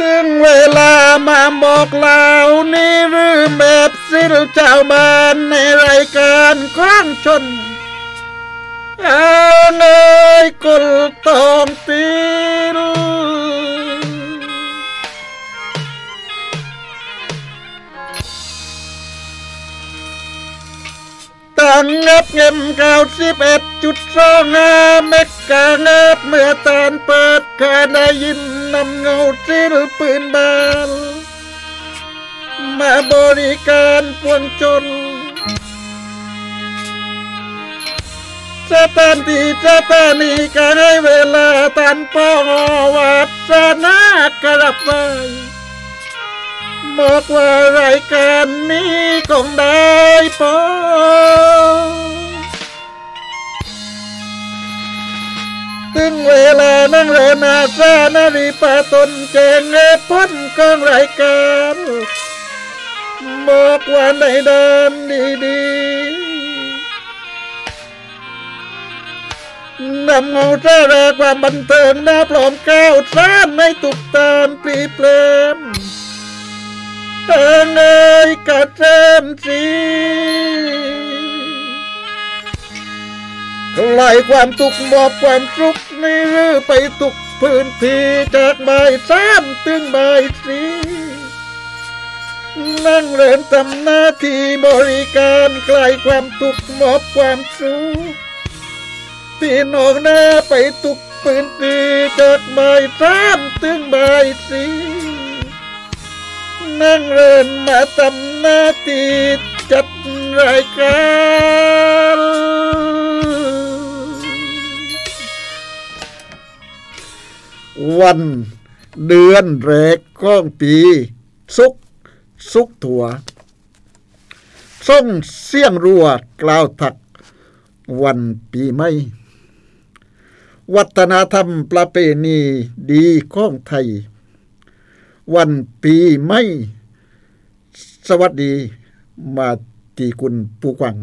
ถึงเวลามาบอกเล่านี่หรือแบบสิลเจ้าบ้านในรายการครั้งชนเอาเลยกุลตองตีล งงับเงิมเก้าสิบเอ็ดจุดสองห้าเมกกาเงิบเมื่อตานเปิดคาได้ยินนำเงาสิลปืนบาลมาบริการปวงจนสถานที่สถานีก็ให้เวลาตันปอวัดสนากระบไป บอกว่ารายการนี้คงได้ปอถึงเวลานั่งเรนาซานารีปาตนแจงเงพ้นกองรายการบอกว่าในเดินดีๆนำเงาสาระความบันเทิงหน้าปลอมก้าวสานในตุกตานปลีเปลม เอิงเอ้ยกระเจมสีไล่ความทุกข์มอบความสุขในรือไปทุกพื้นที่จากใบ่ายสามถึงใบสีนั่งเรียนทำหน้าที่บริการคลายความทุกข์มอบความสุขพี่น้องหน้าไปทุกพื้นที่จากใบ่ายสามถึงใบสี นั่งเรียนมาทำหน้าที่จัดรายการวันเดือนแรกของปี สุกสุกถั่วส่งเสียงรัวกล่าวถัก วันปีใหม่ วัฒนธรรมประเพณีดีของไทย วันปีใหม่สวัสดีมาตีคุณปูกวัง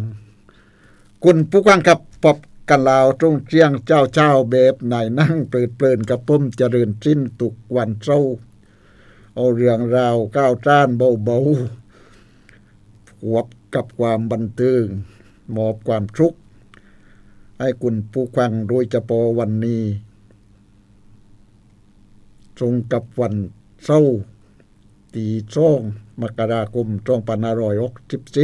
คุณปูกวังครับปอบกันลาวตรงเจียงเจ้าเจ้าแบบไหนนั่งเปิดเปินกับผมเจริญสิ้นตุกวันเช้าเอาเรื่องราวก้าวจ้านเบาๆหวบกับความบันเทิงมอบความทุกข์ให้คุณผู้ฟังโดยเฉพาะวันนี้ตรงกับวัน เศร้าตีช่องมกราคมช่องปนารอยอกสิบเ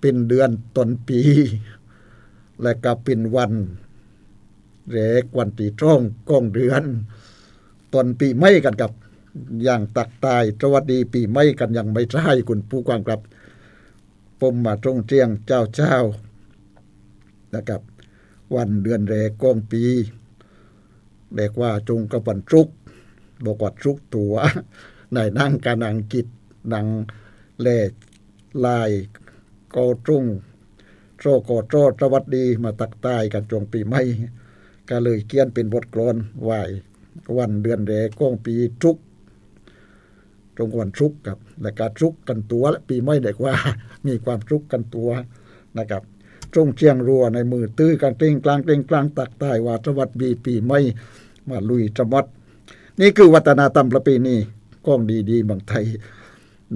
เป็นเดือนต้นปี และก็เป็นวันแรกวันตีช่องก้องเดือนตอนปีไม่กันกับอย่างตักตายสวัสดีปีไม่กันอย่างไม่ใช่คุณผู้กวางครับปมมาตรงเจียงเจ้าเจ้านะครับ วันเดือนแรกก้องปี เรียกว่าจงกระปันทุกบอกว่าทุกตัวในนั่งการนังกิจนังแลลายก็ตรงโซกอโตสวัสดีมาตักตายกันจงปีไม่ก็เลยเขียนเป็นบทกลอนไหววันเดือนแรกก้องปีทุกตรงวันทุกกับและการทุกกันตัวและปีไม่เด็กว่า มีความทุกกันตัวนะครับ ตรงเชียงรัวในมือตื้อกันเต็งกลางเต็งกลางตักตายว่าสวัสดีปีไม่มาลุยจมดนี่คือวัฒนธรรมประเพณีกล้องดีๆบางไทย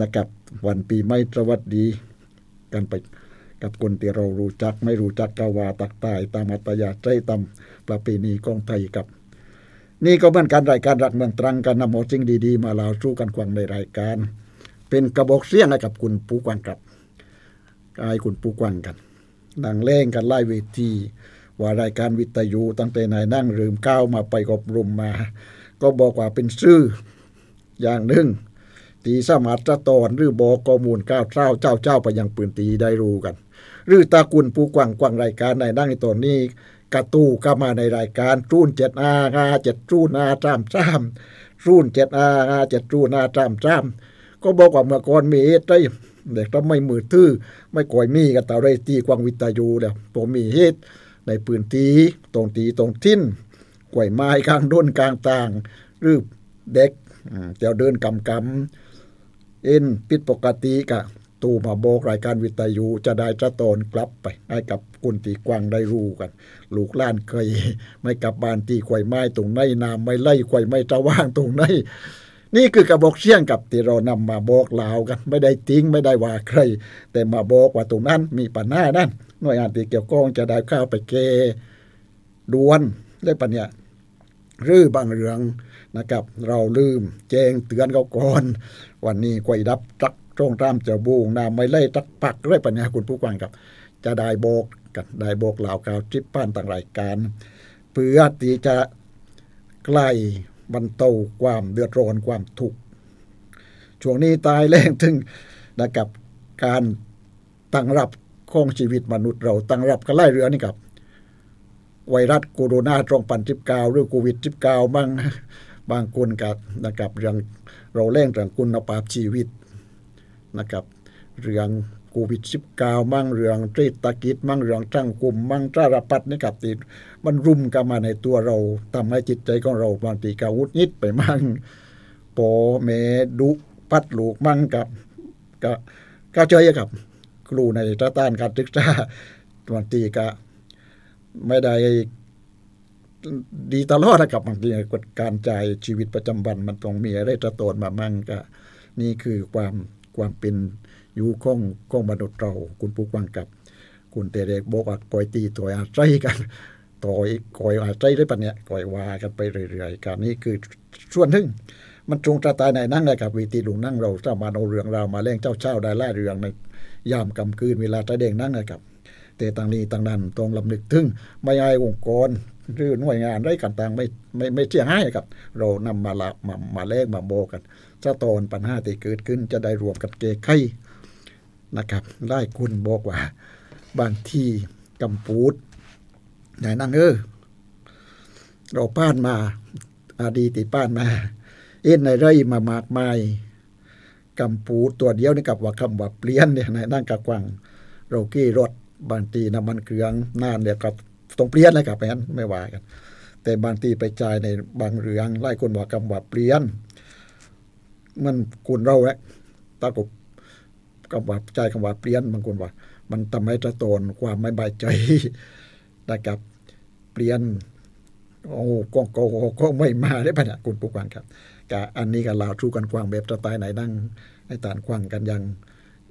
นะครับ วันปีไม่สวัสดี กันไปกับคนที่เรารู้จักไม่รู้จักกาวาตักตายตามอัตยาใจตามประเพณีกองไทยกับ นี่ก็เป็นการรายการรักเมืองตรังกันนำเอาสิ่งดีๆ มาเล่าสู่กันฟังในรายการ เป็นกระบอกเสียงให้กับคุณปูกวางครับกายคุณปูกวางกัน นั่งเล่งกันไล่เวที ว่ารายการวิทยุตั้งแต่ไหนนั่งลืมก้าวมาไปอบรมมา ก็บอกว่าเป็นซื่อ อย่างหนึ่งตีสมัตรตอนหรือบอกข้อมูลก้าวเจ้าเจ้าเจ้าไปยังปืนตีได้รู้กัน หรือตากุลผู้กว่างกว่างรายการในนั่งในตอนนี้กระตู้ก็มาในรายการรุ่นเจ็ดอาอาเจ็ดรุ่นอาจามจามรุ่นเจ็ดอาอาเจ็ดรุ่นอาจามจามก็บอกว่าเมื่อก่อนมีเอตได้เด็กต้องไม่มือทื่อ ไม่ก่อยมีกันต่ไรตีกวางวิทยุแล้วผมมีเหตุในปืนตีตรงตีตรงทิ้นกวยไม้กลางด้นกลางต่างรือเด็กเจ้าเดินกำกำเอ็นผิดปกติกะตูมาโบกรายการวิทยุจะได้จะตนกลับไปให้กับกุนตีกวางได้รู้กัน ลูกล้านเคยไม่กลับบ้านตีข่อยไม้ตรงไหนน้ำไม่ไล่ข่อยไม่จะว่างตรงไหน นี่คือกระบอกเชี่ยงกับที่เรานำมาบอกลาวกัน ไม่ได้ทิ้งไม่ได้ว่าใคร แต่มาบอกว่าตรงนั้นมีปัญหานั่นหน่วยงานที่เกี่ยวข้องจะได้เข้าไปเกดวนได้ปัญญารื้อบางเรื่องนะครับ เราลืมแจ้งเตือนเขาก่อน วันนี้กวยดับจักตรงตามจะบูงน้ำไม่ไล่ตักปักไรปัญญาคุณผู้ฟังครับ จะได้บอกกันได้บอกเล่ากาวจิปป้านต่างรายการ เพื่อที่จะใกล้ บรรเทาความเดือดร้อนความทุกข์ช่วงนี้ตายแรงถึงนะครับการตั้งรับของชีวิตมนุษย์เราตั้งรับกันไล่เรือนี่ครับ ไวรัสโคโรนาตรงปันจิบกาวหรือโควิดจิบกาวบางบางคนกับนะครับเรื่องเราเร่งเรื่องคุณภาพชีวิตนะครับ เรื่อง โควิด19มั่งเรืองเศรษฐกิจมั่งเรืองจังกลุ่มมั่งสารพัดนี่ครับที่มันรุมกันมาในตัวเราทำให้จิตใจของเราบางทีก็วุดยิดไปมั่งปอแม่ดุปัดลูกมั่งกับก็ก็เจอกับครูในสถานการศึกษาบางทีก็ไม่ได้ดีตลอดนะครับบางทีการจ่ายชีวิตประจำวันมันต้องมีอะไรจะโตนมามั่งก็นี่คือความความเป็น อยู่ของของมนุษย์เราคุณผู้ฟังกับ คุณเตเรกบอกว่าก่อยตีตัวอาศัยกันต่อยก่อยอาศัยได้ปะเนี่ยก่อยว่ากันไปเรื่อยๆการนี้คือส่วนหนึ่งมันจงตราตายในนั่งเลยครับวิตีลุงนั่งเราสามารถเอาเรื่องราวมาเล่งเจ้าเช่าได้ล่าเรื่องในยามกำคืนเวลาตะเด้งนั่งนะครับ แต่ต่างนี้ต่างนั้นต้องลำนึกถึงไม่ใช่องค์กรหรือหน่วยงานได้กันต่างไม่ไม่ไม่เสียหายครับ เรานำมาละมามาแลกมาโบกันสะตอนปัญหาที่เกิดขึ้นจะได้รวมกับเกไข นะครับได้คุณบอกว่าบางที่กำปูดไหนนั่งเออเราป้านมา อาดีติป้านมา เอ็นในไร่มามากมายกำปูตัวเดียวนี่กับว่าคำว่าเปลี่ยนเนี่ยในนั่งกะกวังเรากี้รถบางทีน้ำมันเครื่องนานเนี่ยกับต้องเปลี่ยนเลยกับแอนไม่ว่ากัน แต่บางทีไปจ่ายในบางเรื่องไล่คนว่าคำว่าเปลี่ยน มันคุณเราแหละตากบ กับว่าใจคำว่าเปลี่ยนบางคนว่า มันทำให้จะโตนความไม่บายใจนะครับเปลี่ยนโอ้กองกก็ไม่มาได้ปะเนี่ยคุณผู้ฟังครับกะอันนี้ก็ลาวชูกันกวางแบบจะตายไหนนั่งให้ตานกวางกันอย่าง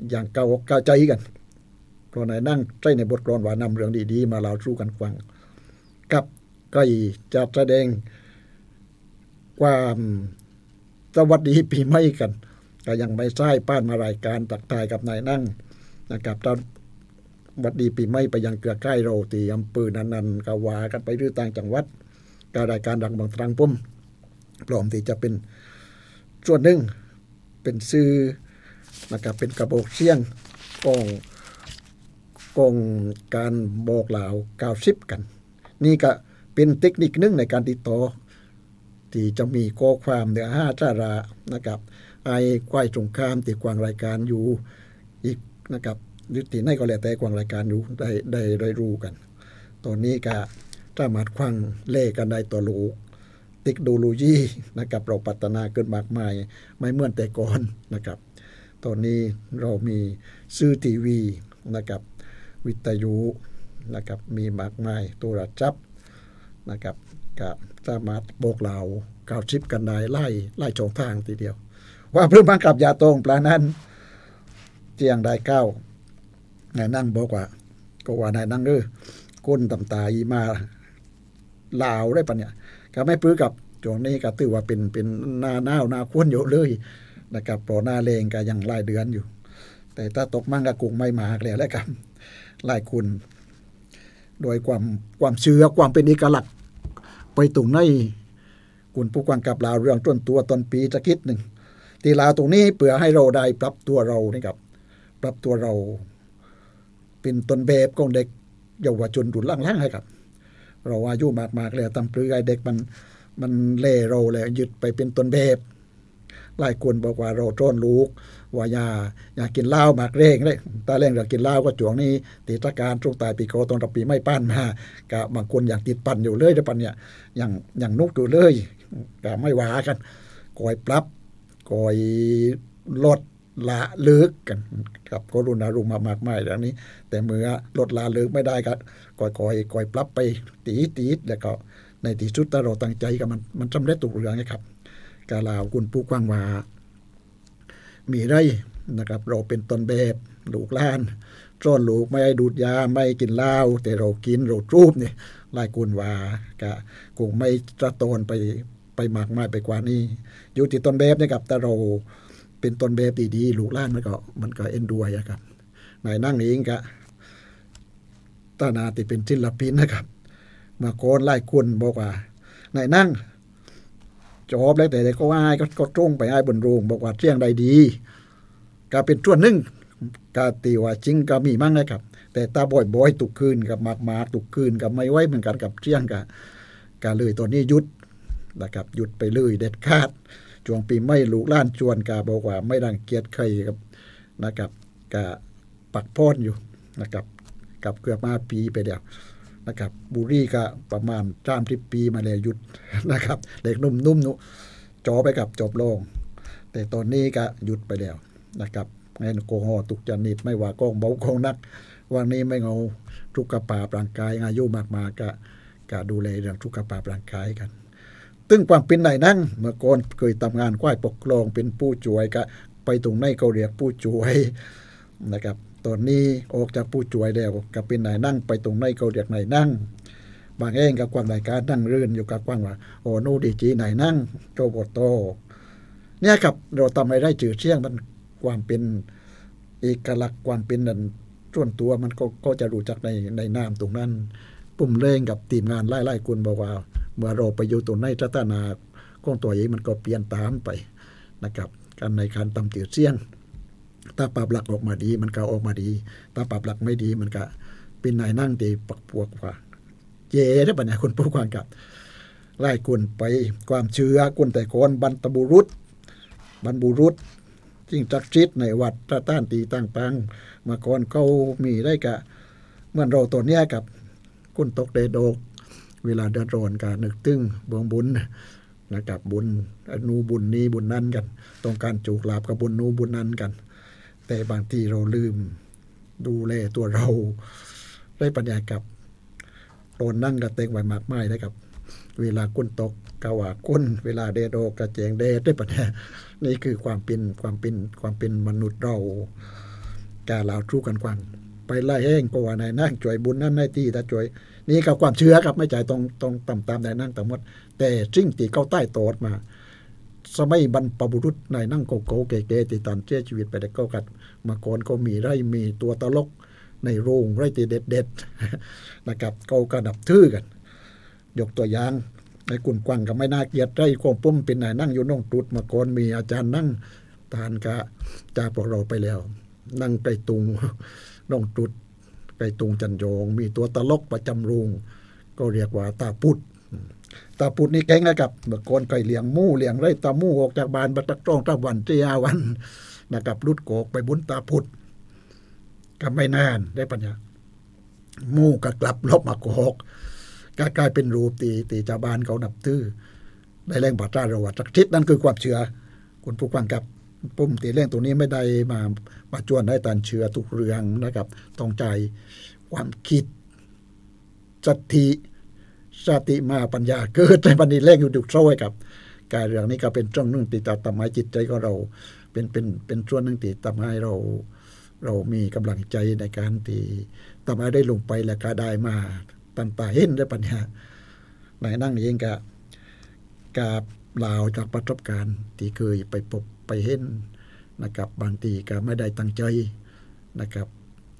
อย่างเก้าเก้าใจกันเพราะไหนนั่งใจในบทกลอนว่านำเรื่องดีๆมาลาวชูกันกวางกับก็จะแสดงความสวัสดีปีใหม่กัน ก็ยังไม่ใช่ป้านมารายการตักทายกับนายนั่งนะครับตอนวัดดีปีใหม่ไปยังเกลือใกล้โรตีอำเภอนันนันกาวากันไปรื้อต่างจังหวัดการรายการดังบางตรังปุ่มพร้อมที่จะเป็นส่วนหนึ่งเป็นซื้อนะครับเป็นกระบอกเสียงกองกองการบอกเหล่าวกาวซิบกัน นี่ก็เป็นเทคนิคนึงในการติดต่อที่จะมีข้อความเนื้อห้าจารานะครับ ไอ้ควายสงครามติดกวางรายการอยู่อีกนะครับยุติในก็แล้วแต่กวางรายการอยู่ได้ได้ได้รู้กัน ตอนนี้ก็สามารถควังเล่กันได้ตัวลูกเทคโนโลยีนะครับเราพัฒนาเกินมากมาย ไม่เหมือนแต่ก่อนนะครับ ตอนนี้เรามีซื้อทีวีนะครับวิทยุนะครับมีมากมายตัวรจับนะครับก็สามารถบอกเราก่าวชิปกันได้ไล่ไล่ช่องทางทีเดียว ว่าเพื่อมากับยาตรงปลานั้นเจียงได้เก้านายนั่งบอกว่า ก็ว่านายนั่งเออก้นตำตาอีมาลาวได้ปะเนี่ยก็ไม่ปื้อกับจวงนี้ก็ถือว่าเป็นเป็นหน้าหน้าหน้าควนอยู่เลยนะครับปรหน้าเลงก็ยังไล่เดือนอยู่ แต่ถ้าตกมั่งก็กุ้งไม่มาแล้วและครับไล่คุณ โดยความความเชื่อความเป็นเอกลักษณ์ไปตรงในคุณผู้กวางกับลาวเรื่องต้นตัวตอนปีจะคิดหนึ่ง ตีลาตรงนี้เพื่อให้เราได้ปรับตัวเรานี่ครับ ปรับตัวเรา เป็นต้นแบบของเด็กเยาวชนรุ่นล่างๆให้ครับ เราอายุมากๆแล้วตำปรือไอเด็กมันมันเล่เราแล้วยึดไปเป็นต้นแบบหลายคนบอกว่าเราต้นลูกว่าอย่าอย่ากินเหล้ามากเร่งเลยตาเร่งเรากินเหล้าก็จวงนี้ติดการตรงตายปีโคตอนรับปีไม่ปั้นมากับบางคนอย่างติดปั่นอยู่เลยเดี๋ยวปันเนี่ยอย่างอย่างนุกอยู่เลยก็ไม่วากันก่อยปรับ ก่อยลดละเลิกกันกับกรุณารุมามากมายอย่างนี้ แต่เมื่อลดละเลิกไม่ได้ก็ก่อยๆก่อยปรับไปตีตีแล้วก็ในที่สุดเราตั้งใจกับมันมันสำเร็จตุกเรื่องนะครับกาลาวคุณผู้กว้างวามีไรนะครับ เราเป็นต้นแบบลูกล้านจ้อนลูกไม่ดูดยาไม่กินเหล้าแต่เรากินเราจูบนี่ลายกุนวาก็คงไม่ตะโตนไป ไปมากมายไปกว่านี้ อยู่ที่ต้นแบบนี่ครับแต่เราเป็นต้นแบบดีๆลูกล้านมันก็มันก็เอ็นดูนะครับนายนั่งเองก็ตานาติเป็นศิลปินนะครับ มาโกนไล่คุณบอกว่านายนั่งจบแล้วแต่ก็อ้ายก็ก็ตรงไปอ้ายบนโรงบอกว่าเที่ยงใดดีก็เป็นส่วนหนึ่งกาตีว่าจริงก็มีมั่งนะครับ แต่ตาบ่อยๆตุกคืนกับมากมาตุกคืนกับไม่ไว้เหมือนกันกับเที่ยงกับกาเลยตอนนี้ยุด นะครับหยุดไปเลยเด็ดขาดช่วงปีไม่ลูกล้านชวนกาบอกว่าไม่รังเกียจใครครับนะครับกาปักพอนอยู่นะครับกับเกือบมาปีไปเดียวนะครับบุรีก็ประมาณสามสิบปีมาแล้วหยุดนะครับเด็กนุ่มๆนุจอไปกับจบลง แต่ตอนนี้ก็หยุดไปแล้วนะครับแอลกอฮอตุกจนิดไม่ว่ากองเบากองนัก วันนี้ไม่เอาทุกกระปาปร่างกายอายุมากมากะกะดูแลเรื่องทุกกระปาปร่างกายกัน ตึงความเป็นไหนนั่งเมื่อก่อนเคยทำงานควายปกครองเป็นผู้ช่วยก็ไปตรงในเขาเรียกผู้ช่วยนะครับตอนนี้ออกจากผู้ช่วยแล้วก็เป็นไหนนั่งไปตรงในเขาเรียกไหนนั่งบางเองกับความรายการนั่งรื่นอยู่กับกวางว่าโอ้นูดีจีไหนนั่งโจโบโตเนี่ยครับเราทำให้ได้จืดเชี่ยงมันความเป็นเอกลักษณ์ความเป็นนันส่วนตัวมันก็ก็จะรู้จักในในนามตรงนั้นปุ่มเล่งกับทีมงานไล่ไล่คุณบอกว่า เมื่อเราไปอยู่ตรงในจัตนาของตัวเองมันก็เปลี่ยนตามไปนะครับการในการตำจืดเสียง ถ้าปรับหลักออกมาดีมันก็ออกมาดี ถ้าปรับหลักไม่ดีมันก็เป็นนายนั่งตีปักปวกว่าเย่ได้ปัญญาคุณผู้ความกับไล่คุณไปความเชื่อคุณแต่คนบรรตบุรุษ บรรบุรุษจริงจักชิดในวัดตะต้านตีต่างๆมาก่อนเขามีได้กะเมื่อเราตัวเนี้ยกับกุนตกเดโดก เวลาเดือดร้อนกานึกตึงบวงบุญนะครับบุญอนูบุญนี้บุญนั้นกัน ต้องการจูกลาบกับบุญนูบุญนั้นกัน แต่บางทีเราลืมดูแลตัวเราได้ปัญญากับโดนนั่งกระเตงไว้มากมายนะครับ เวลากุนตกกะว่าก้น เวลาเดโดกระเจงเดได้ปัญญานี่คือความเป็นความเป็นความเป็นมนุษย์เรากาลาวทู้กันกวางไปไล่แห้งก็ว่าในนั่งจ่วยบุญนั่นในที่ตาจ่วย นี่กับความเชื่อครับไม่ใจตรงตรงต่ำตามในนั่งแต่หมด แต่สิ่งที่เขาใต้โตดมา สมัยบรรพบุรุษในนั่งโกโก้เก๋ๆติตันเจ้ชีวิตไปแต่ก็กัด มาก่อนก็มีไรมีตัวตลกในโรงไรตีเด็ดๆนะครับเขากระดับทื่อกัน ยกตัวอย่างในกุนกวางก็ไม่น่าเกียดไรควงปุ้มเป็นไหนนั่งอยู่น้องตุดมาก่อนมีอาจารย์นั่งทานกะจากพวกเราไปแล้ว นั่งไก่ตุงน้องตุด ไก่ตุงจันโยง มีตัวตลกประจำโรงก็เรียกว่าตาพุดตาพุดนี่แก่งนะครับเมื่อก่อนไก่เลี้ยงมู่เลี้ยงไรตามู่ออกจากบ้านบัตรจ้องตะวันเจียวันนะครับรุดโกกไปบุญตาพุดก็ไม่นานได้ปัญญามู่ก็กลับลบมาโกกกกลายเป็นรูปตีตีชาวบ้านเขานับถือได้แรงบาดราระวัสักทิศนั่นคือความเชื่อคุณผู้ฟังกับ ปุ่มตีเร่งตัวนี้ไม่ได้มาประจวนได้ตานเชื่อทุกเรื่องนะครับต้องใจความคิดสติสติมาปัญญาเกิดในปัญญาแรงอยู่ดุกโซ่กับการเรื่องนี้ก็เป็นช่วงนึ่งติดตามทำให้จิตใจของเรา เป็นเป็นเป็นช่วงนึงติดทำให้เรา เรามีกำลังใจในการที่ทำให้ได้ลงไปและก็ได้มาตันตาเห็นได้ปัญญาไหนนั่งเองกะกาบลาวจากประสบการณ์ที่เคยไปพบ ไปเห็นนะครับบางทีก็ไม่ได้ตั้งใจนะครับ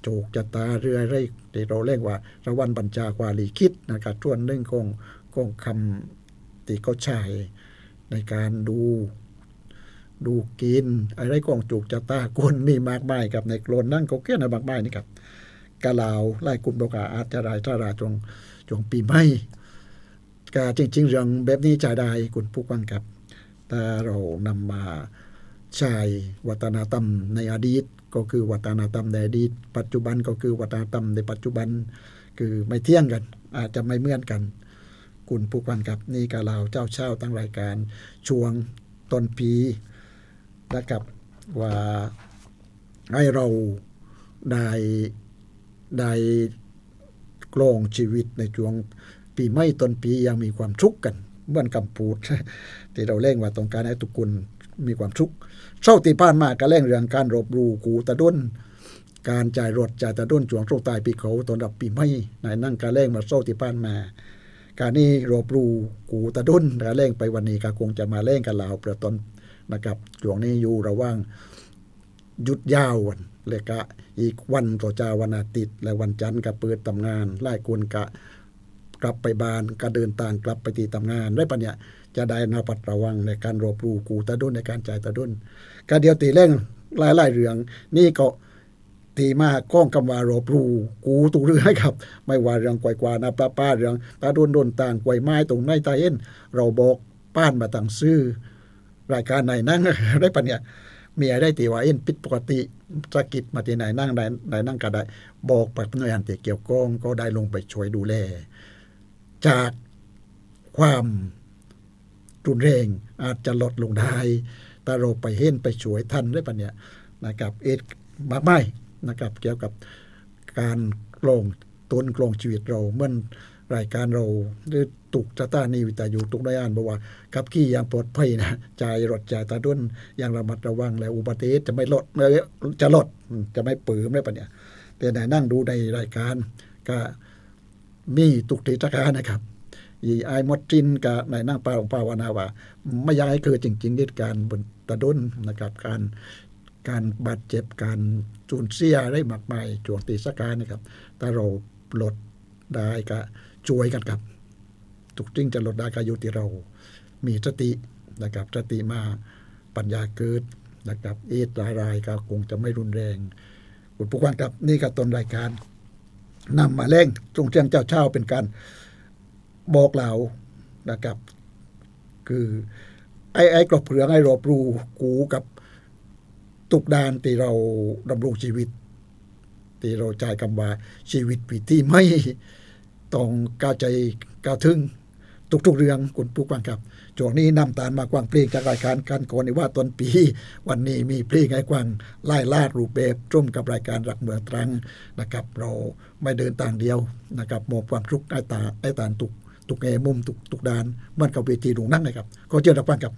โจกจะตาเรื่อไรที่เราเรียกว่า ระวันบัญชาควาลีคิดนะครับส่วนหนึ่งของของคำที่เขาใช้ในการดู ดูกิน อะไรกองจูกจะตาคนนี่มากมายกับในโกลนนั่งเขาเกี้ยนมากมายนี่ครับกาลาวไล่กลุ่มบอกาอาจจะรายทาราจงจงปีไม่กาจริง ๆ เรื่องแบบนี้จะได้คุณผู้ฟังครับถ้าเรานำมา ใช้วัฒนธรรมในอดีต ก็คือวัฒนธรรมในอดีต ปัจจุบันก็คือวัฒนธรรมในปัจจุบัน คือไม่เที่ยงกัน อาจจะไม่เหมือนกัน คุณผู้ฟังครับนี่กาลาวเจ้าเช่าตั้งรายการช่วงต้นปีนะครับว่าให้เราได้ได้กลองชีวิตในช่วงปีใหม่ต้นปียังมีความทุกข์กันเหมือนกับพูดที่เราเล่งว่าต้องการให้ทุกคนมีความทุกข์ เช้าที่ผ่านมาก็เล่งเรื่องการรบรูกูตะดุนการจ่ายรถจ่ายตะดุนช่วงโชคตายปีเขาตอนดับปีใหม่ในนั่งการเล่งมาเช้าที่ผ่านมาการนี้รบรูกูตะดุนการเล่งไปวันนี้ก็คงจะมาเล่งกันลาวประตอนนะครับช่วงนี้อยู่ระว่างหยุดยาววันเลยกะอีกวันต่อจาวันอาทิตย์และวันจันทร์ก็เปิดทำงานไล่คนกะกลับไปบานก็เดินทางกลับไปที่ทำงานได้ปะเนี่ย จะได้นาปัดระวังในการรบรูกูตะดุนในการจ่ายตะดุนการเดียวตีเร่งหลายเรื่อง นี่ก็ตีมาก้องกำวารบรูกูตูเรือให้ครับ ไม่ว่าเรื่องกวยกว่านะป้าป้าเรื่องตาดุนโดนต่างกวยไม้ตรงในตาเอ็นเราบอกป้านมาต่างซื้อ รายการไหนนั่งได้ปะเนี่ยเมีอะไรตีว่าเอ็นปิดปกติสกิจมาที่ไหนนั่งไหนไหนนั่งก็ได้ บอกไปหน่วยงานที่เกี่ยวข้องก็ได้ลงไปช่วยดูแล จากความ รุนแรงอาจจะลดลงได้แต่เราไปเห็นไปช่วยท่านได้ปะเนี่ยนะครับเอ็ดมากไม่นะครับ เกี่ยวกับการกลงต้นกลงชีวิตเราเมื่อรายการเราหรือตุกสถานีวิทยุตุกได้อ่านบอกว่าขับขี่อย่างปลอดภัยนะใจรถใจตาดุนอย่างระมัดระวังแล้วอุบัติเหตุจะไม่ลดจะลดจะไม่ปื้มได้ปะเนี่ยแต่ไหนนั่งดูในรายการก็มีตุกติสการนะครับ อีไอมดจินกับนายนั่งปาของภาวานาว่าไม่อยากให้เกิดจริงๆเหตุการบนตะดุนนะครับ การการบาดเจ็บการจูนเสียได้มากมายจวงตีสการนะครับแต่เราลดได้ก็ช่วยกันครับทุกจริงจะลดได้ก็อยู่ที่เรา มีสตินะครับสติมาปัญญาเกิดนะครับเอตรายรายก็คงจะไม่รุนแรงคุณผู้ฟังครับนี่ก็ต้นรายการนำมาเล่งจงเจียงเจ้าเช่าเป็นการ บอกเรานะครับ คือไอ้ไอ้กรอบเผืองไอ้รอบรูกูกับตุกดานที่เราดำรงชีวิต ที่เราใจคำว่าชีวิตปีที่ไม่ต้องกาใจกาวถึงทุกๆเรื่องคุณผู้ฟังครับช่วงนี้นำตานมากวางเพลงจากรายการการก่อนว่าต้นปี วันนี้มีเพลงไอ้กวางไล่ลาดรูปแบบร่วมกับรายการรักเมืองตรังนะครับ เราไม่เดินต่างเดียวนะครับมอบความทุกข์ไอ้ตาไอ้ตานตุก ตุกแง่มุมตุกตุกดานมันกับเวทีหลวงนั่งเลยครับก็เจอรับฟังกับ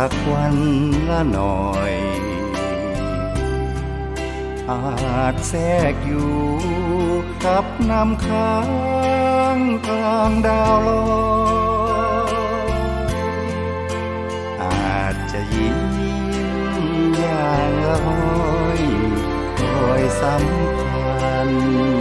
สักวันละหน่อย อาจแทรกอยู่กับน้ำค้างกลางดาวลอยอาจจะยิ้มอย่างละห้อยคอยสัมพันธ์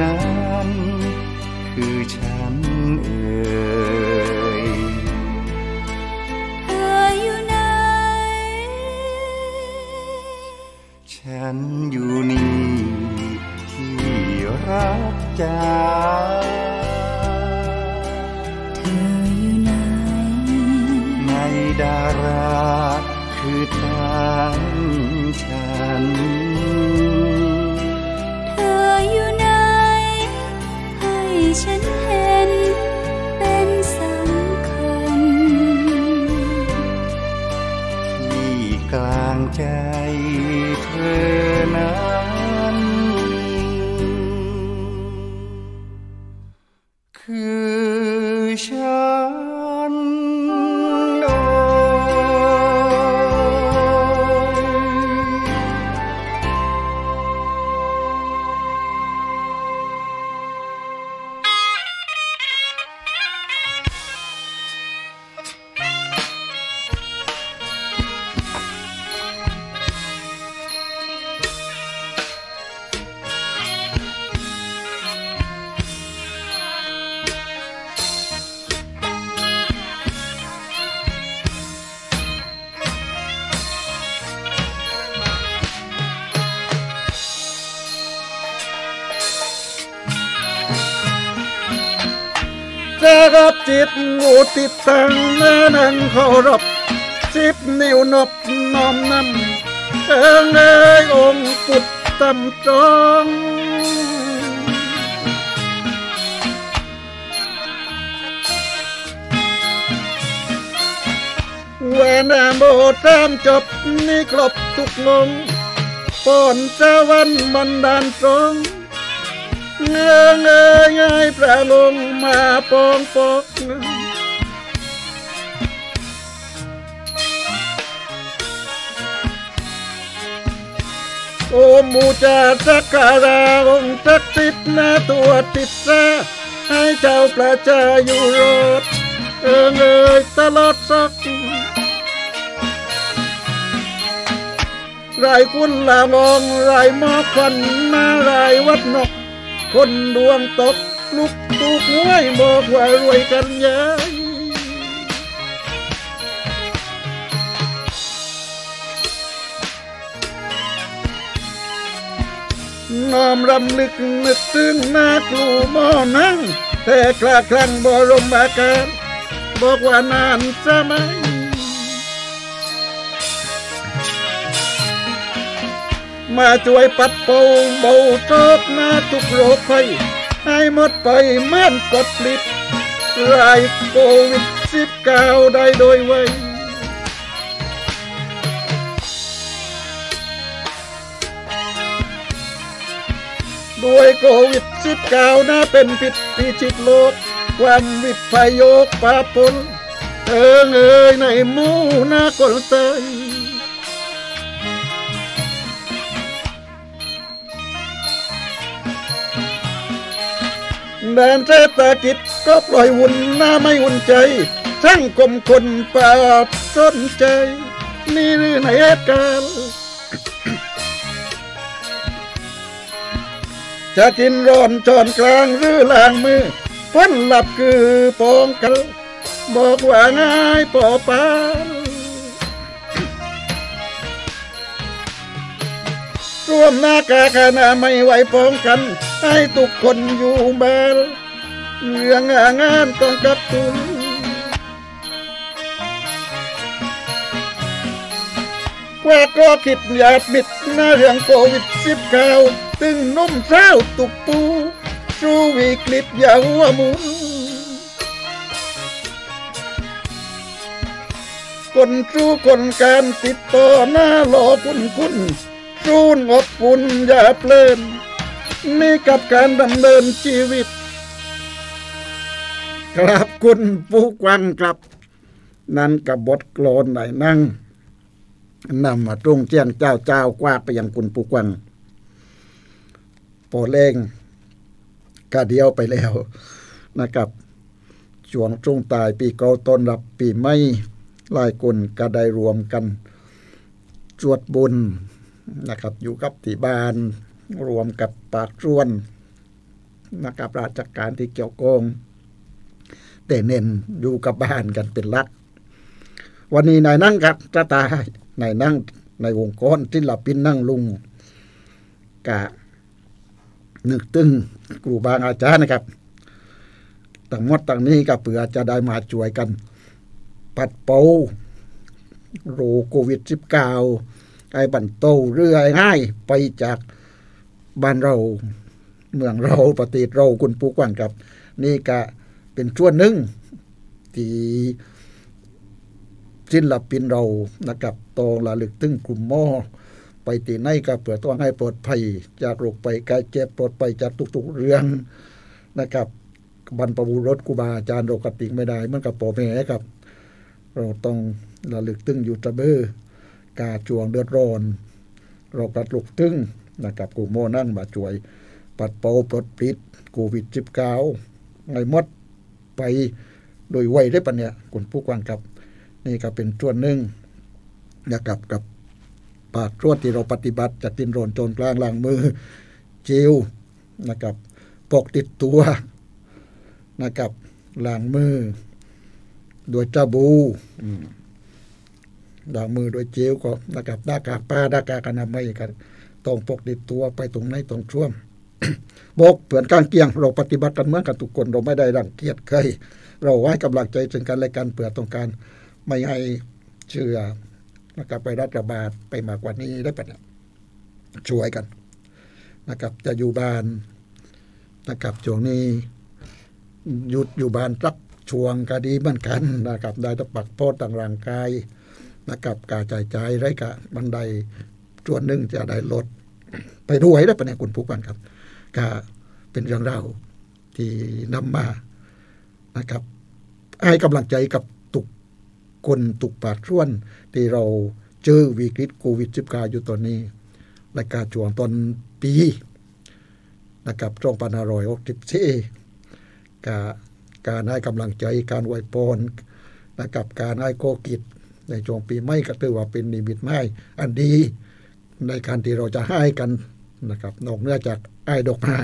นั้น คือฉันเออ จิตงูติดตังแม่นังเคารพสิบนิ้วนบน้อมนำเอิงเอยองค์ปุตตำจองเวนามโบตามจบนี่ครบทุกมงป้อนเจ้าวันบันดาลตรง เงยเงยเงยพระลงมาปองปอกโอมูจาสักการาองค์ศักดิ์สิทธิ์แม่ตัวติดแสให้เจ้าประชาอยู่รอดเออเงยตลอดสักรายคุณลามองรายมอควันมารายวัดนก คนดวงตกลุกตุกห้วยบอกว่ารวยกันยายน้อมรำลึกนึกถึงหน้ากลูมอนั่งแต่กล้าครั้งบรมอาการบอกว่านานสมัย มาช่วยปัดเป่าเบาโรคหน้าทุกโรคภัยให้หมดไปเหมือนกดลิดรายโควิดสิบเก้าได้โดยไวด้วยโควิดสิบเก้านะเป็นพิษพิชิตโลก ความวิปโยคปาปนเอิงเอ่ยในหมู่หน้ากลเตย แดนเศรษฐกิจก็ปล่อยวุ่นหน้าไม่อุ่นใจช่างกลมคนปาบสนใจ นี่หรือในเหตุการณ์จะกินร้อนจอนกลางหรือล้างมือพ้นหลับคือปองกันบอกว่าง่ายปอปานรวมหน้ากาคณะไม่ไหวป้องกัน ให้ทุกคนอยู่บ้านเรื่องงานต้องกับตุนกว่าก็คิดหยาดมิดหน้าเรื่องโควิดสิบเก้าตึงนุ่มเศร้าตุกปูสู้วิกฤตอย่าหัวหมุนคนสู้คนการติดต่อหน้าหลอคุณคุณสู้งบคุณอย่าเพลิน นี่กับการดำเนินชีวิต ครับคุณผู้กวังครับ นั่นกับบทโกลนไหนนั่งนำมาตรงเจียงเจ้าเจ้ากว่าไปยังคุณผู้กวังโปเลงกาเดียวไปแล้วนะครับช่วงจงตายปีเก่าต้นรับปีใหม่ลายคนก็ได้รวมกันจวดบุญนะครับ อยู่กับที่บ้าน รวมกับปากจวนนะครับราชการที่เกี่ยวกงแต่เน้นอยู่กับบ้านกันเป็นหลัก วันนี้นายนั่งกับจะตายนายนั่งในวงกรที่หลับปินนั่งลุงกะนึกตึงครูบาอาจารย์นะครับตั้งมดตั้งนี้ก็เผื่อจะได้มาช่วยกัน ปัดเป่าโรโควิด -19 ไอ้บันโตเรื่อยง่ายไปจาก บ้านเราเมืองเราประเทศเราคุณปูกว้างครับ นี่ก็เป็นช่วนหนึ่งที่ศิลปินเรานะครับตองระลึกถึงกลุ่มหม้อไปตีในก็เพื่อต้องให้ปลอดภัย จากโรคไปกายเจ็บปลอดภัยจากทุกๆเรื่องนะครับบรรพบุรุษครูบาอาจารย์โรกติกไม่ได้เหมันกับปอแม่ครับ เราต้องระลึกตึงอยู่ตะเบอกาจวงเดือดร้อน เรากัดลุกตึง นะครับกูโมนั่งมาช่วย ปัดเป่าปลดปิดโควิด19ไงหมดไปโดยไวได้ปะเนี่ยคุณผู้กวางครับ นี่ก็เป็นส่วนหนึ่งนะครับกับปากรวดที่เราปฏิบัติจากตินโรนโจนกลางล้างมือจิวนะครับปกติดตัวนะครับล้างมือโดยจาบูล้างมือโดยเจลก็นะครับหน้ากากป้าหน้ากากอนามัยกัน ต้องปกติดตัวไปตรงไหนตรงช่วมบอกเปือนการเกียงเราปฏิบัติกันเหมือนกันทุกคนเราไม่ได้รังเกียจใครเราไว้กำลังใจถึงกันและกันเปื่อต้องการไม่ให้เชื่อนะครับไปรัฐบาลไปมากกว่านี้ได้ปะเนี่ยช่วยกันนะครับ จะอยู่บ้านนะครับช่วงนี้หยุดอยู่บ้านสักช่วงก็ดีเหมือนกันนะครับ ได้ต้องปักโพดต่างร่างกายนะครับกาจ่ายใจไรกะบันไดส่วนหนึ่งจะได้ลด ไปด้วยได้ปะเนี่ยคุณผู้ฟังครับ ก็เป็นเรื่องราวที่นำมานะครับให้กำลังใจกับตุกคนตุกปากช่วน ที่เราเจอวิกฤตโควิด -19 อยู่ตอนนี้และการช่วงตอนปีนะครับช่วงปัญหารอยหกสิบสี่การให้กำลังใจการไวยพรนะครับการให้โกกิจในช่วงปีไม่ก็ถือว่าเป็นนิมิตไม้อันดี ในการที่เราจะให้กันนะครับ นอกเนื่อจากไอ้ดอกไม้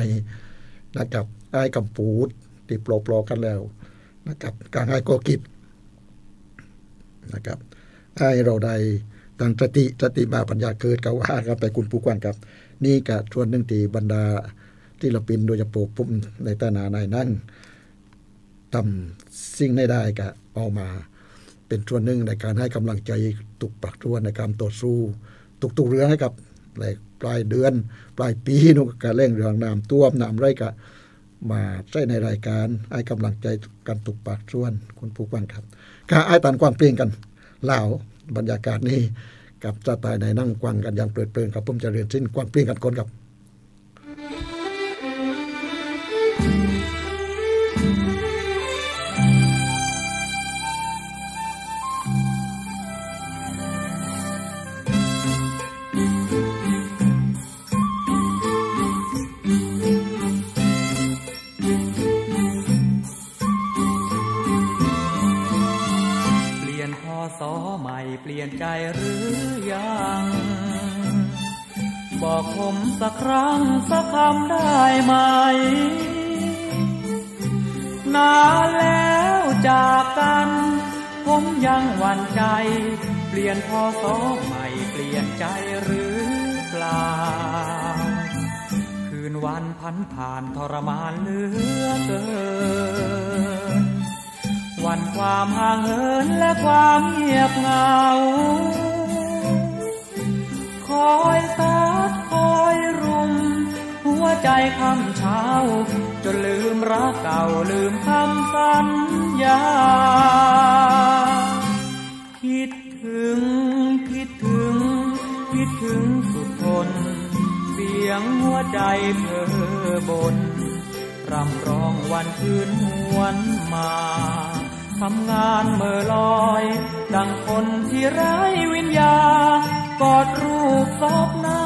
นะครับไอ้กำปูดที่ปลปลอกันแล้วนะครับการให้โกกิจนะครับให้เราได้ตั้งสติสติมาปัญญาเกิดกับว่ากันไปคุณผู้กวนครับ นี่ก็ส่วนหนึ่งที่บรรดาที่เราปินโดยเฉพาะผมในตานาในนั่งทำสิ่งได้ได้ก็เอามา เป็นส่วนหนึ่งในการให้กำลังใจตุกปักทั่วในการต่อสู้ ตุกตุกเรือให้กับปลายเดือน ปลายปีนุกการเร่งเรื่องน้ำตัวน้ำไรกะมาใช้ในรายการให้กำลังใจกันตุกปากส่วน คุณผู้ฟังครับข้าไอ้ตันกว้างเปลี่ยนกันเล่าบรรยากาศนี้กับจะตายในนั่งกว้างกันอย่างเปิดเผยครับผมจะเรียนสิ้นกว้างเปลี่ยนกันคน ครับลี่ยนใจหรือยัง บอกผมสักครั้งสักคำได้ไหม นานแล้วจากกัน ผมยังหวั่นใจ เปลี่ยนพอสอใหม่เปลี่ยนใจหรือเปล่า คืนวันพันผ่านทรมานเหลือเกิน วันความห่างเหินและความเงียบเหงา คอยตัดคอยรุม หัวใจคำเช้า จนลืมรักเก่าลืมคำสัญญา คิดถึง คิดถึง คิดถึงสุดทน เสียงหัวใจเพ้อบน รำร้องวันคืนหวนมา ทำงานเมื่อลอย ดังคนที่ไร้วิญญาณกอดรูปซอบหน้า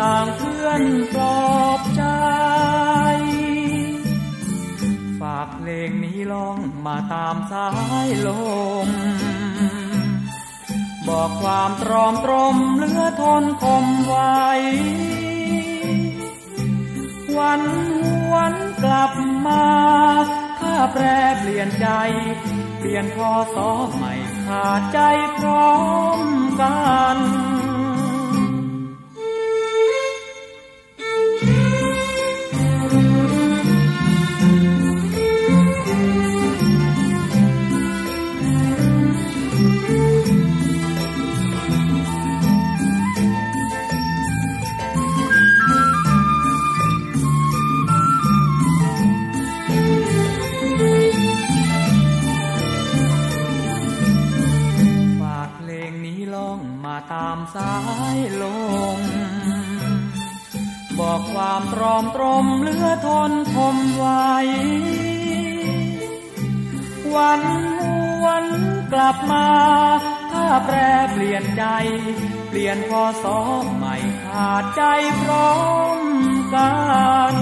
ต่างเพื่อนปลอบใจ ฝากเพลงนี้ลองมาตามสายลม บอกความตรอมตรมเหลือทนคมไว้วันหวนกลับมา แปรเปลี่ยนใจ เปลี่ยนพอสอใหม่ขาดใจพร้อมกัน สายลม บอกความตรอมตรมเลือทนทมไว้ วันวันกลับมา ถ้าแปรเปลี่ยนใจ เปลี่ยนพอสอใหม่ขาดใจพร้อมกัน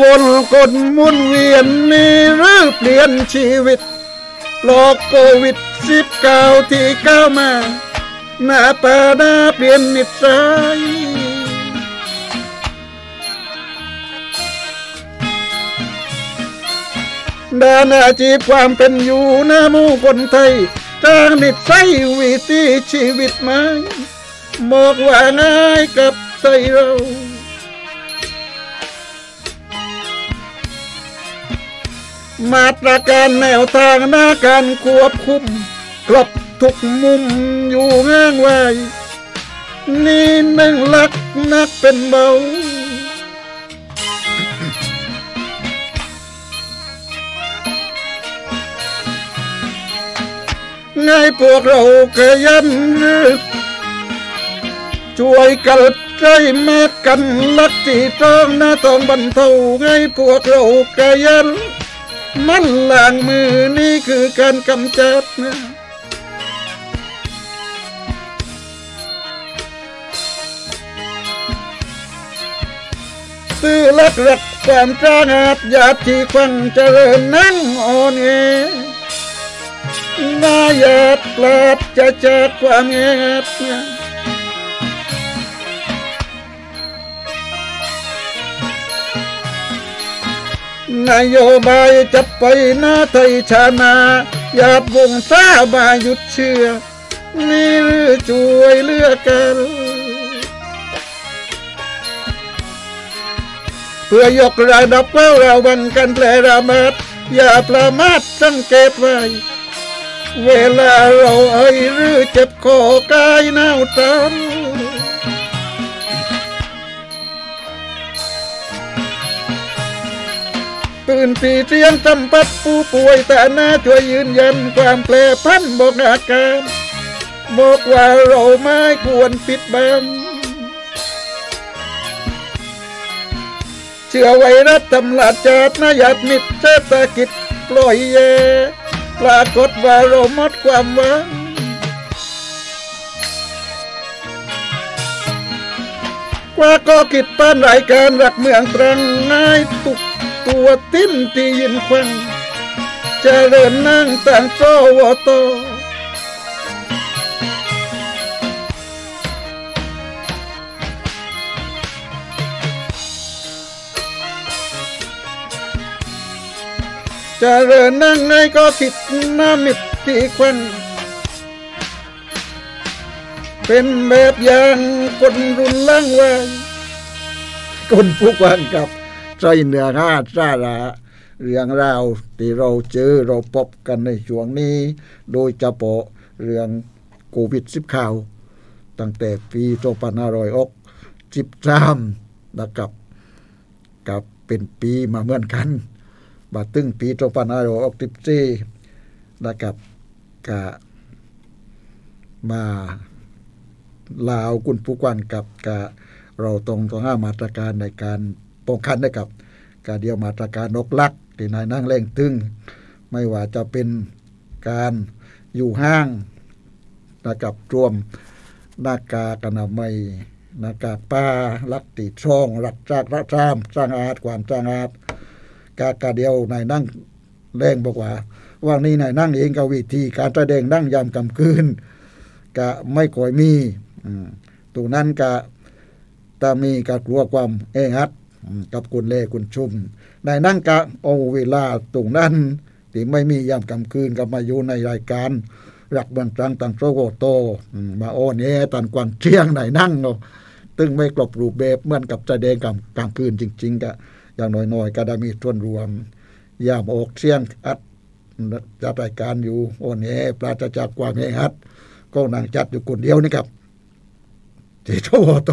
วนกลมุนเวียนนี่หรือเปลี่ยนชีวิตโลกโควิดสิบเก้าที่ก้าวมาหน้าตาหน้าเปลี่ยนนิสัยด้านอาชีพความเป็นอยู่หน้ามู่คนไทยทางนิสัยวิถีชีวิตไหมบอกว่าง่ายกับไทยเรา มาตรการแนวทางหน้าการควบคุมครบทุกมุมอยู่ง่างไว้ นี่หนึ่งลักนักเป็นเบาไงพวกเราขยันช่วยกันใจม่กันลักที่ต้องหน้าต้องบรรเทาไงพวกเราขยัน มันล้างมือนี่คือการกำจัดนะซื้อลักรักความจ้างอาจยาที่ควังเจริญนั่งอ่อนเอนาหยาดปลาดจะจากความเงียบ นะนโยบายจะไปหน้าไทยชานาหยาดวงซาบาหยุดเชื่อ นี่หรือช่วยเลือกกัน เพื่อยกระดับเฝ้าระวังกันแปลระมาดอย่าประมาทสังเกตไว้ เวลาเราเอ่ยหรือเจ็บคอกายหนาวตัน ปืนปีเสียงจำปัดผู้ป่วยแต่หน้าช่วยยืนยันความแปรพันบอกอาการบอกว่าเราไม่ควรปิดบังเชื่อไว้รัฐตำลาดจาดนายาดมิดเศรษฐกิจปล่อยแย่ปรากฏว่าเราหมดความหวังกว่าก็คิดป้านรายการรักเมืองตรังง่ายตุก ตัวติ้นที่ยินควังเจริญนั่งต่างโซวโตเริญนั่งไงก็คิดหน้ามิดที่ควันเป็นแบบอย่างคนรุนล่างไว้คนผู้กวันกับ ใจเหนือหาสาระเรื่องราวที่เราเจอเราพบกันในช่วงนี้ โดยเฉพาะเรื่องโควิด1 9ตั้งแต่ปี2563นารอยอกสิบสามนะครับกับเป็นปีมาเหมือนกันบาตึงปี2564นารอยอกจิบซีนะครับกะมาลาวกุนผู้กวนกับกะเราตรงต้องห้ามาตรการในการ ป้องกันนะครับการเดียวมาตรการนกลักที่นายนั่งเร่งตึง ไม่ว่าจะเป็นการอยู่ห้างนะครับรวมหน้ากากอนามัยหน้ากากป้าลักติดช่องรักจากรักจามสร้างอาดความสร้างอาดกากาเดียวนายนั่งแรงบอกว่าว่างนี้นายนั่งเองกับวิธี การแสดงนั่งยามกำคืนกะไม่ค่อยมีตรงนั้นก็ตามีก็กลัวความเองัด กับคุณเล่คุณชุมในนั้นก็เอาเวลาตรงนั้นที่ไม่มียามกลางคืนก็มาอยู่ในรายการรักเบืองตรังตังโซโกโต มาโอเนตันกวางเชียงไหนนั่งเนาะตึงไม่กลบรูปแบบเหมือนกับแสดงกลางกลางคืนจริง ๆก็อย่างน้อยๆก็ได้มีส่วนรวมยามออกเสียงอัดจัดรายการอยู่โอเนปราศจากความเฮฮัดก็นั่งจัดอยู่คนเดียวนี่ครับที่โตโต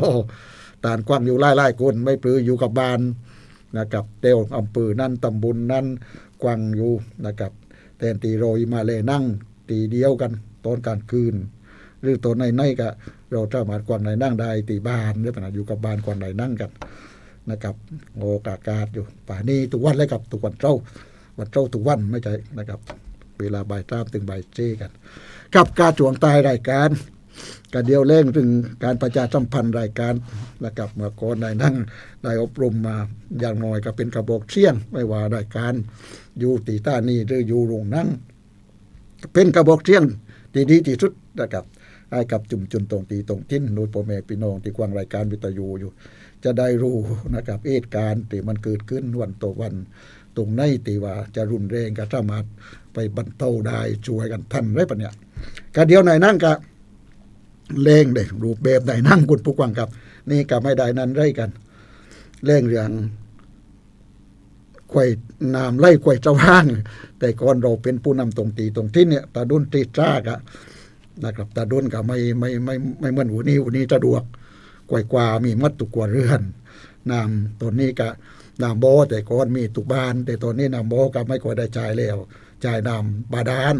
ตานกว้างอยู่ไล่ๆคนไม่ปลืออยู่กับบานนะครับเตียวอำเภอนั่นตำบลนั่นกว้างอยู่นะครับแทนตีโรยมาเลยนั่ง ตีเดียวกันตอนกางคืน หรือตอนในในก็เราสามากวางในนั่งได้ตีบานหรือเปล่าอยู่กับบานกวางในนั่งกันนะครับโอกาสาศอยู่ป่านี้ทุกวันเลยครับทุกวันเจ้าวันเจ้าทุกวันไม่ใช่นะครับ เวลาบ่ายตามถึงบ่ายเจกันกับการจวงตายรายการกรเดียวเร่งถึงการประชาสัมพันธ์รายการ นะครับเมื่อก่อนได้นั่งได้อบรมมาอย่างน้อยก็เป็นกระบอกเชี่ยงไม่ว่ารายการอยู่ตีต้านี่หรืออยู่โรงนั่ง เป็นกระบอกเชี่ยงดีดีที่สุดนะครับให้กับจุ่มจุนตรงตีตรงทิ้นโดยพ่อแม่พี่น้องที่กวางรายการวิทยุอยู่ จะได้รู้นะครับเหตุการณ์ที่มันเกิดขึ้นวันต่อวัน ตรงในตีว่าจะรุนแรงก็สามารถไปบรรเทาได้ช่วยกันทันได้ปะเนี่ยกรเดียวไหนนั่งกับเล่งเด็รูปแบบไหนนั่งกุดผู้กวางกับ นี่ก็ไม่ได้นั้นไร่กันเล่งเรื่องควยนามไล่ควยเจ้าห้างแต่ก่อนเราเป็นผู้นำตรงตีตรงที่เนี่ยตาดุนตีจ้ากะนะครับตาดุนก็ไม่ไม่ไม่ไม่เหมือนหูนี้หูนี้สะดวกกวยกว่ามีมัดตุกว่าเรือนนามตัวนี้ก็นามโบแต่ก่อนมีตุกบาน แต่ตอนนี้นามโบก็ไม่ค่อยได้จ่ายแล้วจ่ายนามบาดาล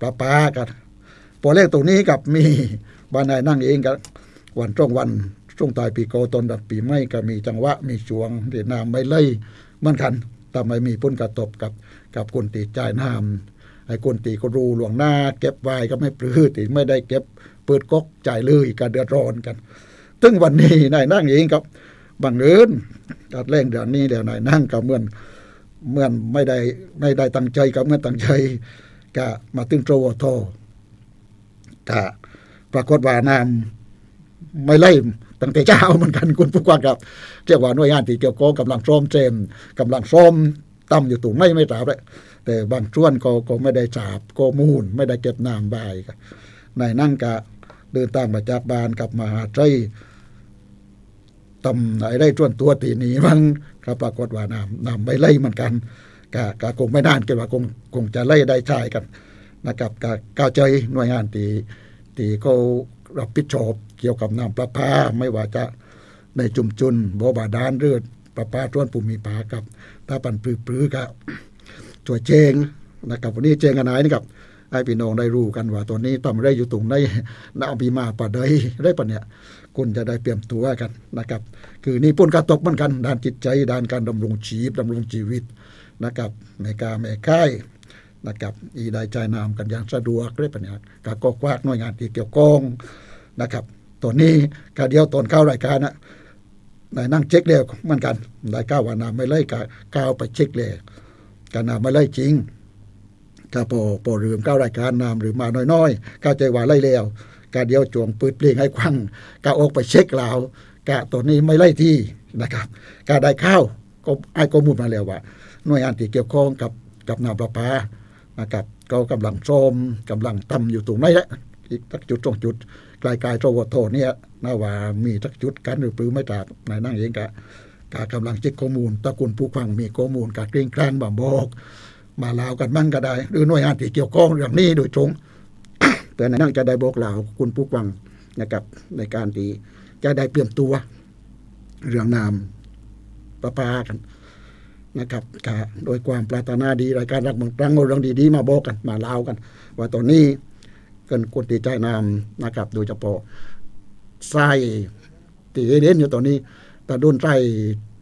ประปากันพอเลขตรงนี้กับมีบ้านนายนั่งเองกับวันตรงวัน ช่วงตายปีโกตนดับปีไม่ก็มีจังหวะมีช่วงที่น้ำไม่ไล่เหมือนกันแต่ไม่มีพ้นกระตบกับกับคนตีจ่ายน้ำไอ้คนตีก็รู้หลวงหน้า เก็บไว้ก็ไม่ปลื้ตีไม่ได้เก็บเปิดก๊กจ่ายเลยก็เดือดร้อนกันตึงวันนี้นายนั่งเองครับบังเอิญตัดแรงเดือนนี้เดี๋ยวนายนั่งก็เหมือนเหมือนไม่ได้ไม่ได้ตั้งใจกับเมื่อตั้งใจก็มาตึงโตโทก็ปรากฏว่าน้ำไม่ไล่ ตั้งแต่เช้าเหมือนกันคุณผู้กวางครับเจ้าว่าหน่วยงานที่เกี่ยวข้องกำลังซ้อมเจมกำลังซ้อมตั้มอยู่ตรงไม่ไม่ตราบเลยแต่บางช่วงก็ก็ไม่ได้จาบก็มูลไม่ได้เก็บน้ำใบายในนั่งกะเดินตามมาจากบ้านกับมาหาใจตำไหนได้จ้วนตัวตีนี้มั้งครับปรากฏว่าน้ำน้ำไม่ไล่เหมือนกันกะกะคงไม่นานเกิดว่าคงคงจะไล่ได้ใช่กันนะครับกะก้าวใจหน่วยงานตีที่เขารับผิดชอบ กี่ยวกับน้ำประปาไม่ว่าจะในจุมจุนบ่บาดานเลือดประปาต้วนภูมิปากับถ้าปันปลื้อๆกับตัวเจงนะครับวันนี้เจงกันไหนนี่ครับไอ้พี่น้องได้รู้กันว่าตัวนี้ทำได้อยู่ตรงในนาบีมาปะเดยได้ปะเนี่ยคุณจะได้เตรียมตัวกันนะครับ คือนี่ปุ่นกระตกเหมือนกัน ด้านจิตใจด้านการดำรงชีพดำรงชีวิตนะครับในกาแม่ค่ายนะครับอีได้ใจนามกันอย่างสะดวกเรียบเนี่ยกก็ควักหน่วยงานที่เกี่ยวข้องนะครับ ตัวนี้กาเดียวตอนเข้ารายการนะนายนั่งเช็คเร็วเหมือนกันได้ก้าวว่านาไม่ไล่กาก้าวไปเช็คเลยกานาไม่ไล่จริงถ้าพอพอเรื่องก้าวรายการนามหรือมาน้อยๆก้าวใจว่าไล่เร็วกาเดียวจวงปืดเพลงให้ควังกาออกไปเช็คลาวกะตัวนี้ไม่ไล่ที่นะครับกาได้ข้าวก็ไอ้ก็มูลมาแล้วว่าหน่วยงานที่เกี่ยวข้องกับกับน้ำประปานะครับก็กำลังโซมกำลังตํอยู่ตรงไหนแหละอีกสักจุดสองจุด กลายกายโทวโทเนี่ยน่าว่ามีสักจุดกันหรือปรือไม่จากนายนั่งเองกะกากำลังเช็คข้อมูลตะกุนผู้ฟังมีข้อมูลกากรงกลางบ่บอก มาลาวกันมั่งก็ได้ หรือหน่วยงานที่เกี่ยวข้องเรื่องนี้โดยตรงแต่นายนั่งจะได้บอกลาวคุณผู้ฟังนะครับในการที่จะได้เตรียมตัว เรื่องนามประปากันนะครับโดยความปรารถนาดีรายการรักเมืองตรังเอาเรื่องดีๆมาบอกกันมาเล่ากัน ว่าตอนนี้ เกินกดตีใจนามนะครับ โดยเฉพาะไส้ตีเด่นอยู่ตอนนี้ แต่ดุนไส้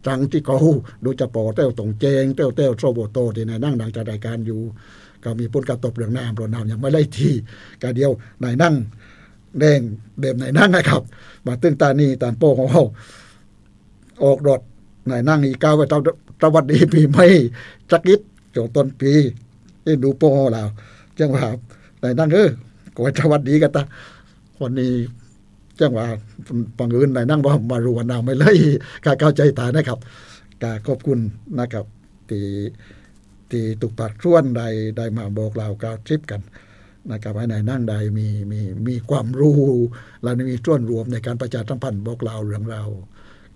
จังที่เขาโดยเฉพาะเต้าตรงเจงเต้าเต้าโซโบโตที่ในนั่งดังจัดรายการอยู่ ก็มีผลกระทบเรื่องน้ำรน้ำยังไม่ได้ที่กาเดียวนายนั่งแดงเบมนายนั่งนะครับมาตึ้งตานีตานโป้ของเขาออกรถนายนั่งอีก้าวไปเจ้าสวัสดีปีใหม่จักิดจงต้นปีนี่ดูโป้แล้วจังว่าไหนนั่งเออ ก็สวัสดีกันตาวันนี้จังว่าปังอื่นในนั่งบ่มารู้ว่านามไม่เลยกาเข้าใจตานะครับกาขอบคุณนะครับที่ที่ตุกปากช่วนใดได้มาบอกเรากาทริปกันนะครับให้ในนั่งใดมีมีมีความรู้และมีส่วนรวมในการประชาสัมพันธ์บอกเราเรื่องเรา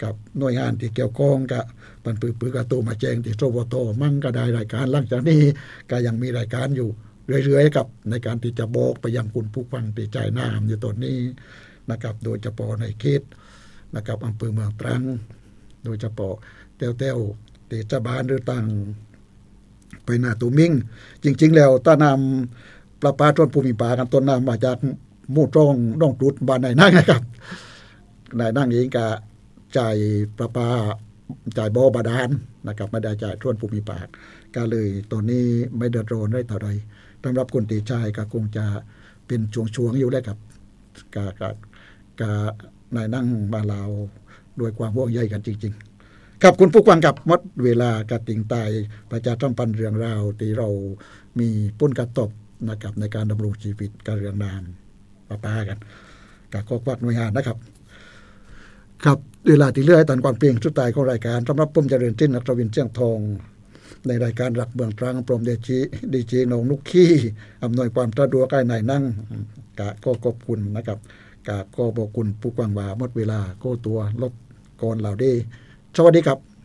กับหน่วยงานที่เกี่ยวข้องกับปันปือปือกระตูมาแจ้งที่โซวโตมั่งก็ได้รายการหลังจากนี้ก็ยังมีรายการอยู่ เรื่อยๆกับในการที่จะบอกไปยังคุณผู้ฟังที่ใจน้ำอยู่ตอนนี้นะครับ โดยเฉพาะในเขตนะครับอำเภอเมืองตรัง โดยเฉพาะเต้วเต้วเตจบานหรือตังไปหน้าตูมิงจริง ๆ แล้วต้านำประปาทวนภูมิปากันต้นน้ำมาจากมู่ตรงน้องจุดบ้านไหนนั่งนะครับนายนั่งเองกะจ่ายประปาจ่ายบ่อบาดาลนะครับไม่ได้จ่ายทวนภูมิปากก็เลยตอนนี้ไม่เดือดร้อนได้เท่าไร สำหรับคนตีชายก็คงจะเป็นช่วงๆอยู่แล้วกับกากากานายนั่งมาลาวด้วยความห่วงใยกันจริงๆครับคุณผู้ฟังกับมดเวลากระติงตายประชาสัมพันธ์เรื่องราวที่เรามีปุ้นกระตบนะครับในการดำรงชีวิตการเรื่องนามป้าปากันกับข้อควักหน่วยงานนะครับครับเวลาที่เลื่อยตันความเปลี่ยนสุดท้ายของรายการสำหรับผมเจริญจิ้นนักวินเชียงทอง ในรายการหลักเมืองตรังปรมเดชีดีจีนงนุกขี้อำนวยความสะดวกใกล้ไหนนั่งกะก็ขอบคุณนะครับกะก็บอกคุณผู้กวางวาหมดเวลาโก้ตัวลบก่อนเหล่าดีสวัสดีครับ